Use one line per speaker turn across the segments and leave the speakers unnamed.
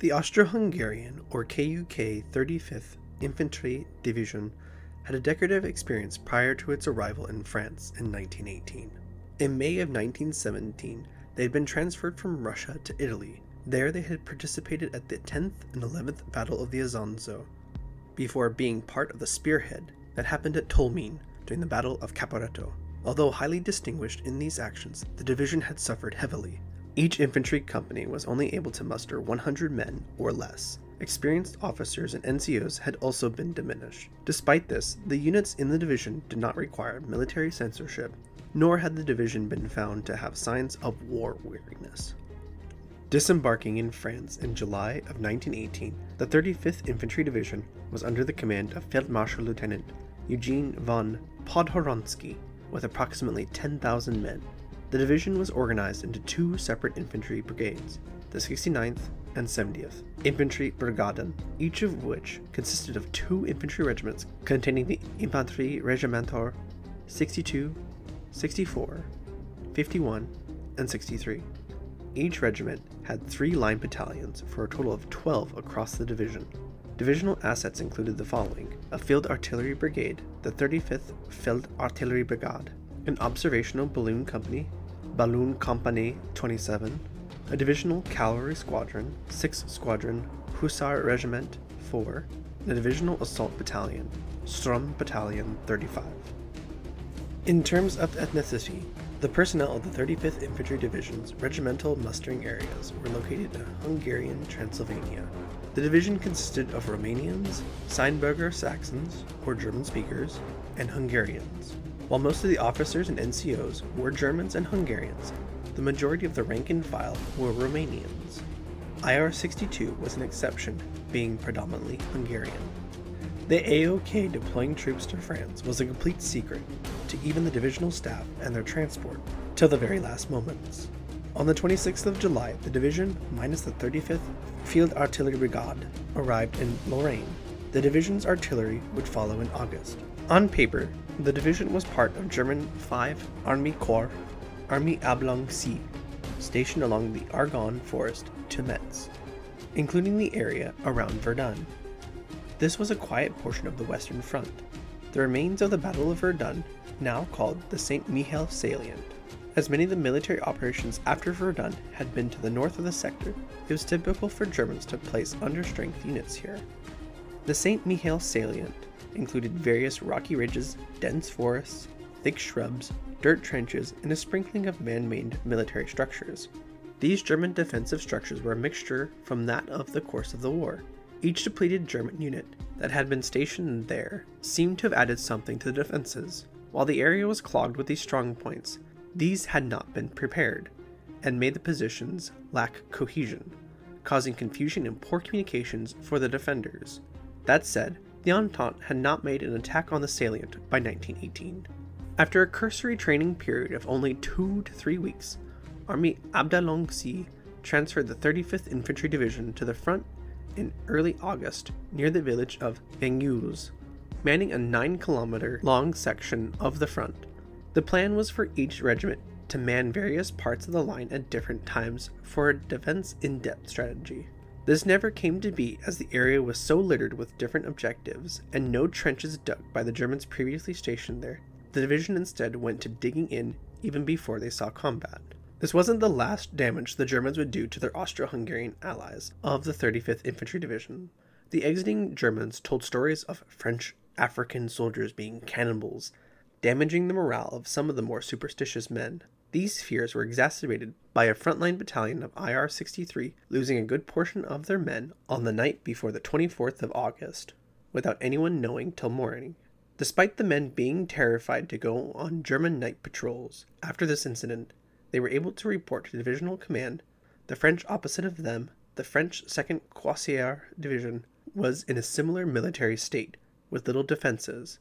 The Austro-Hungarian, or KUK 35th Infantry Division, had a decorative experience prior to its arrival in France in 1918. In May of 1917, they had been transferred from Russia to Italy. There they had participated at the 10th and 11th Battle of the Isonzo, before being part of the spearhead that happened at Tolmin during the Battle of Caporetto. Although highly distinguished in these actions, the division had suffered heavily. Each infantry company was only able to muster 100 men or less. Experienced officers and NCOs had also been diminished. Despite this, the units in the division did not require military censorship, nor had the division been found to have signs of war weariness. Disembarking in France in July of 1918, the 35th Infantry Division was under the command of Field Marshal Lieutenant Eugene von Podhoranszky with approximately 10,000 men. The division was organized into two separate infantry brigades, the 69th and 70th Infantry Brigaden, each of which consisted of two infantry regiments containing the Infanterie Regimenter 62, 64, 51, and 63. Each regiment had three line battalions for a total of 12 across the division. Divisional assets included the following a field artillery brigade, the 35th Field Artillery Brigade, an observational balloon company, Balloon Company 27, a divisional cavalry squadron, 6th Squadron, Hussar Regiment 4, a divisional assault battalion, Sturm Battalion 35. In terms of ethnicity, the personnel of the 35th Infantry Division's regimental mustering areas were located in Hungarian Transylvania. The division consisted of Romanians, Siebenbürger Saxons, or German speakers, and Hungarians. While most of the officers and NCOs were Germans and Hungarians, the majority of the rank and file were Romanians. IR 62 was an exception, being predominantly Hungarian. The AOK deploying troops to France was a complete secret to even the divisional staff and their transport till the very last moments. On the 26th of July, the division, minus the 35th Field Artillery Brigade, arrived in Lorraine. The division's artillery would follow in August. On paper, the division was part of German 5 Army Corps, Army Abteilung C, stationed along the Argonne Forest to Metz, including the area around Verdun. This was a quiet portion of the Western Front, the remains of the Battle of Verdun, now called the St. Mihiel Salient. As many of the military operations after Verdun had been to the north of the sector, it was typical for Germans to place understrength units here. The St. Mihiel Salient included various rocky ridges, dense forests, thick shrubs, dirt trenches, and a sprinkling of man made military structures. These German defensive structures were a mixture from that of the course of the war. Each depleted German unit that had been stationed there seemed to have added something to the defenses. While the area was clogged with these strong points, these had not been prepared and made the positions lack cohesion, causing confusion and poor communications for the defenders. That said, the Entente had not made an attack on the salient by 1918. After a cursory training period of only two to three weeks, Army C transferred the 35th Infantry Division to the front in early August near the village of Bengüls, manning a 9 kilometer long section of the front. The plan was for each regiment to man various parts of the line at different times for a defense in depth strategy. This never came to be as the area was so littered with different objectives and no trenches dug by the Germans previously stationed there. The division instead went to digging in even before they saw combat. This wasn't the last damage the Germans would do to their Austro Hungarian allies of the 35th Infantry Division. The exiting Germans told stories of French African soldiers being cannibals, damaging the morale of some of the more superstitious men. These fears were exacerbated by a frontline battalion of IR 63 losing a good portion of their men on the night before the 24th of August, without anyone knowing till morning. Despite the men being terrified to go on German night patrols after this incident, they were able to report to divisional command the French opposite of them, the French 2nd Cuirassier Division, was in a similar military state, with little defenses.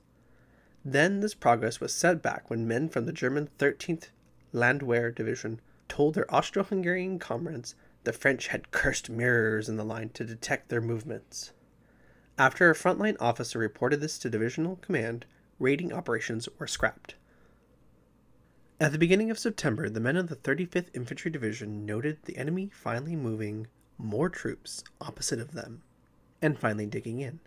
Then this progress was set back when men from the German 13th Landwehr Division told their Austro Hungarian comrades the French had cursed mirrors in the line to detect their movements. After a frontline officer reported this to divisional command, raiding operations were scrapped. At the beginning of September, the men of the 35th Infantry Division noted the enemy finally moving more troops opposite of them, and finally digging in.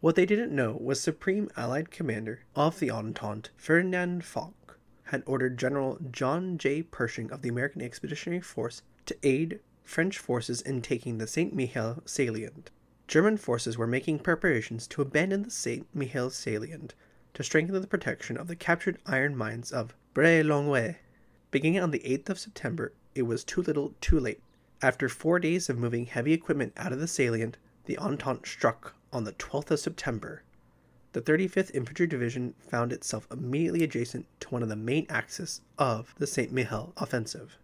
What they didn't know was Supreme Allied Commander of the Entente, Ferdinand Foch, had ordered General John J. Pershing of the American Expeditionary Force to aid French forces in taking the St. Mihiel salient. German forces were making preparations to abandon the St. Mihiel salient to strengthen the protection of the captured iron mines of Briey-Longwy. Beginning on the 8th of September, it was too little, too late. After four days of moving heavy equipment out of the salient, the Entente struck on the 12th of September. The 35th Infantry Division found itself immediately adjacent to one of the main axes of the St. Mihiel offensive.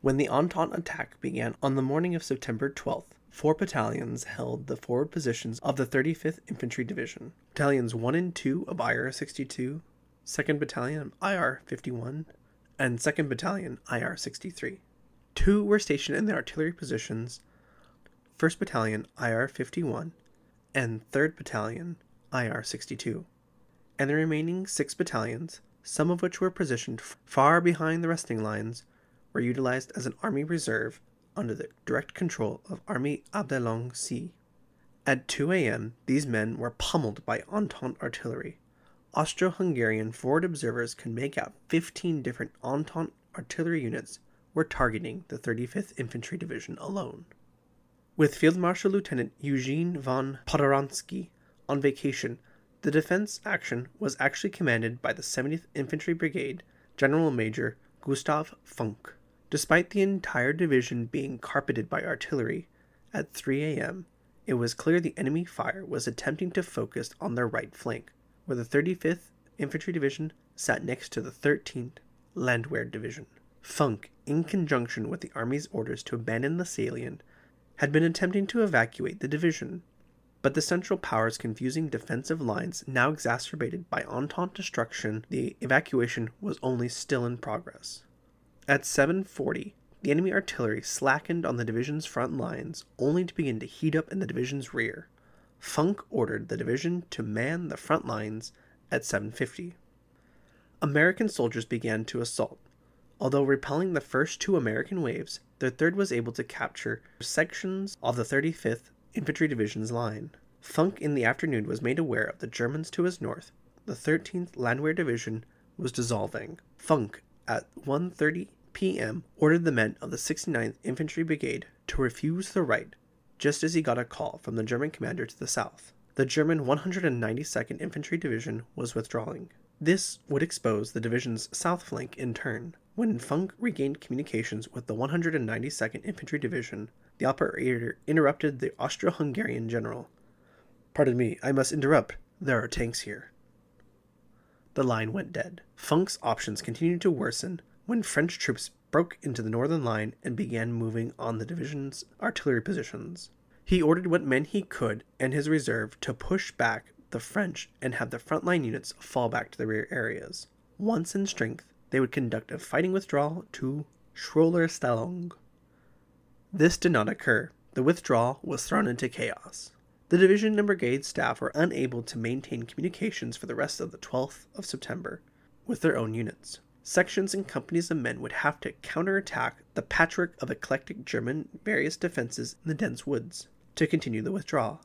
When the Entente attack began on the morning of September 12th, four battalions held the forward positions of the 35th Infantry Division. Battalions 1 and 2 of IR 62, 2nd Battalion IR 51, and 2nd Battalion IR 63. Two were stationed in the artillery positions 1st Battalion IR 51 and 3rd Battalion IR 62. And the remaining six battalions, some of which were positioned far behind the resting lines, were utilized as an army reserve under the direct control of Army Abteilung C. At 2 a.m., these men were pummeled by Entente artillery. Austro Hungarian forward observers could make out 15 different Entente artillery units were targeting the 35th Infantry Division alone. With Field Marshal Lieutenant Eugene von Podhoranszky on vacation, the defense action was actually commanded by the 70th Infantry Brigade General Major Gustav Funk. Despite the entire division being carpeted by artillery, at 3 a.m., it was clear the enemy fire was attempting to focus on their right flank, where the 35th Infantry Division sat next to the 13th Landwehr Division. Funk, in conjunction with the Army's orders to abandon the salient, had been attempting to evacuate the division, but the Central Powers' confusing defensive lines now exacerbated by Entente destruction, the evacuation was only still in progress. At 7:40, the enemy artillery slackened on the division's front lines, only to begin to heat up in the division's rear. Funk ordered the division to man the front lines at 7:50. American soldiers began to assault. Although repelling the first two American waves, the 3rd was able to capture sections of the 35th Infantry Division's line. Funk in the afternoon was made aware of the Germans to his north. The 13th Landwehr Division was dissolving. Funk, at 1:30 p.m., ordered the men of the 69th Infantry Brigade to refuse the right, just as he got a call from the German commander to the south. The German 192nd Infantry Division was withdrawing. This would expose the division's south flank in turn. When Funk regained communications with the 192nd Infantry Division, the operator interrupted the Austro Hungarian general. Pardon me, I must interrupt. There are tanks here. The line went dead. Funk's options continued to worsen when French troops broke into the northern line and began moving on the division's artillery positions. He ordered what men he could and his reserve to push back the French and have the frontline units fall back to the rear areas. Once in strength, they would conduct a fighting withdrawal to Schroeter-Stellung. This did not occur. The withdrawal was thrown into chaos. The division and brigade staff were unable to maintain communications for the rest of the 12th of September with their own units. Sections and companies of men would have to counterattack the patchwork of eclectic German various defenses in the dense woods to continue the withdrawal.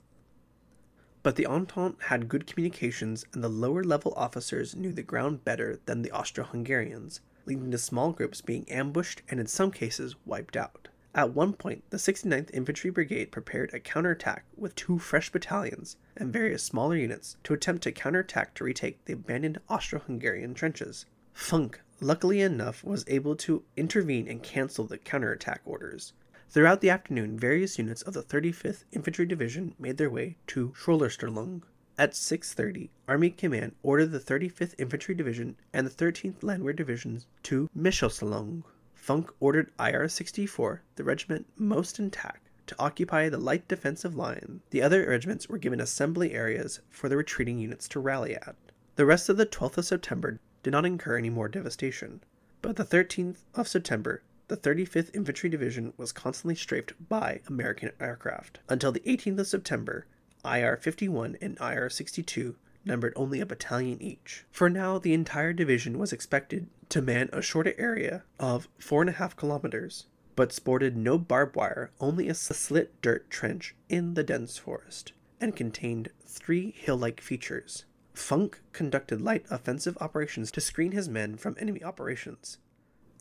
But the Entente had good communications, and the lower level officers knew the ground better than the Austro Hungarians, leading to small groups being ambushed and in some cases wiped out. At one point, the 69th Infantry Brigade prepared a counterattack with two fresh battalions and various smaller units to attempt to counterattack to retake the abandoned Austro Hungarian trenches. Funk, luckily enough, was able to intervene and cancel the counterattack orders. Throughout the afternoon, various units of the 35th Infantry Division made their way to Schroeterstellung. At 6:30, Army Command ordered the 35th Infantry Division and the 13th Landwehr Divisions to Michelstellung. Funk ordered IR-64, the regiment most intact, to occupy the light defensive line. The other regiments were given assembly areas for the retreating units to rally at. The rest of the 12th of September did not incur any more devastation, but the 13th of September the 35th Infantry Division was constantly strafed by American aircraft. Until the 18th of September, IR 51 and IR 62 numbered only a battalion each. For now, the entire division was expected to man a shorter area of 4.5 kilometers. but sported no barbed wire, only a slit dirt trench in the dense forest, and contained three hill like features. Funk conducted light offensive operations to screen his men from enemy operations,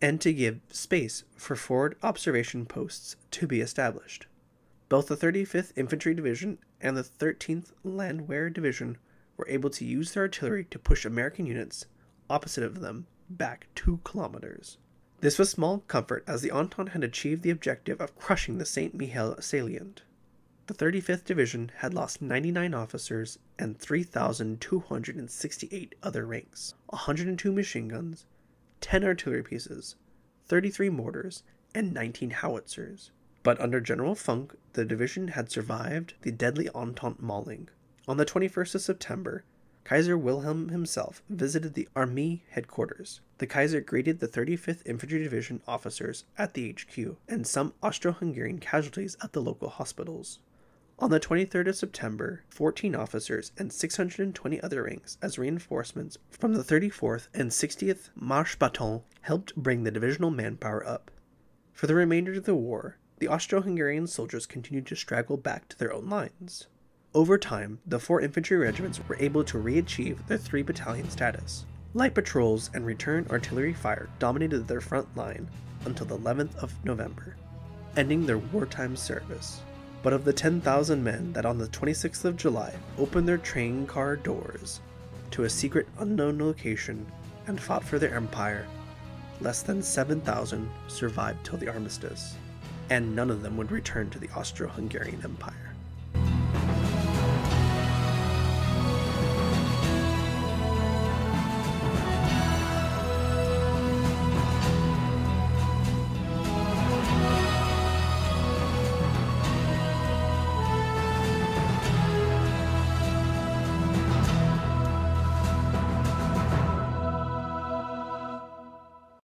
and to give space for forward observation posts to be established. Both the 35th Infantry Division and the 13th Landwehr Division were able to use their artillery to push American units opposite of them back two kilometers. This was small comfort as the Entente had achieved the objective of crushing the St. Mihiel salient. The 35th Division had lost 99 officers and 3,268 other ranks, 102 machine guns, 10 artillery pieces, 33 mortars, and 19 howitzers. But under General Funk, the division had survived the deadly Entente mauling. On the 21st of September, Kaiser Wilhelm himself visited the Army headquarters. The Kaiser greeted the 35th Infantry Division officers at the HQ and some Austro Hungarian casualties at the local hospitals. On the 23rd of September, 14 officers and 620 other ranks as reinforcements from the 34th and 60th Marschbataillon helped bring the divisional manpower up. For the remainder of the war, the Austro Hungarian soldiers continued to straggle back to their own lines. Over time, the four infantry regiments were able to re achieve their three battalion status. Light patrols and return artillery fire dominated their front line until the 11th of November, ending their wartime service. But of the 10,000 men that on the 26th of July opened their train car doors to a secret unknown location and fought for their empire, less than 7,000 survived till the armistice, and none of them would return to the Austro Hungarian Empire.